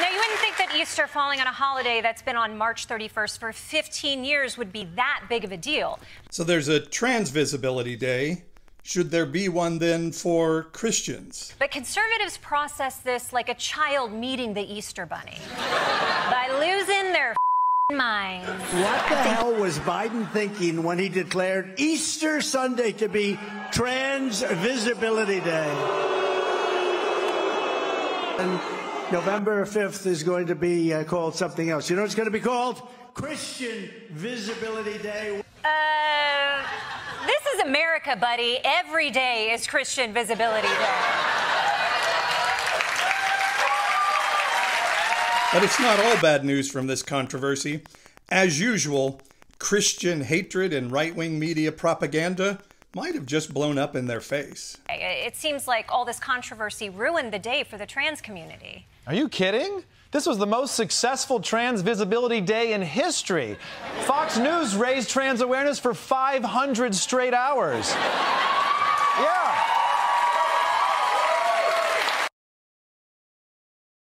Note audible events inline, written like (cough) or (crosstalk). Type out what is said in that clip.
Now, you wouldn't think that Easter falling on a holiday that's been on March 31st for 15 years would be that big of a deal. So there's a Trans Visibility Day. Should there be one then for Christians? But conservatives process this like a child meeting the Easter bunny (laughs) by losing their minds. What the hell was Biden thinking when he declared Easter Sunday to be Trans Visibility Day? And November 5th is going to be uh, called something else. You know what it's going to be called? Christian Visibility Day. Uh, this is America, buddy. Every day is Christian Visibility Day. But it's not all bad news from this controversy. As usual, Christian hatred and right wing media propaganda might have just blown up in their face. It seems like all this controversy ruined the day for the trans community. Are you kidding? This was the most successful Trans Visibility Day in history. Fox News raised trans awareness for 500 straight hours. Yeah.